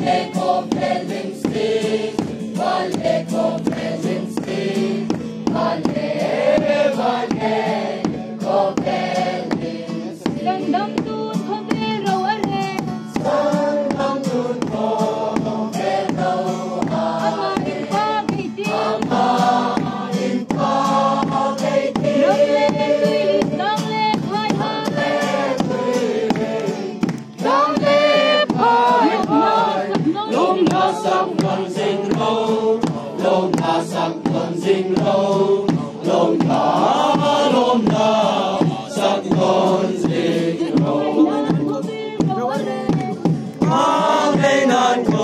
Take off, let him.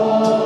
fall.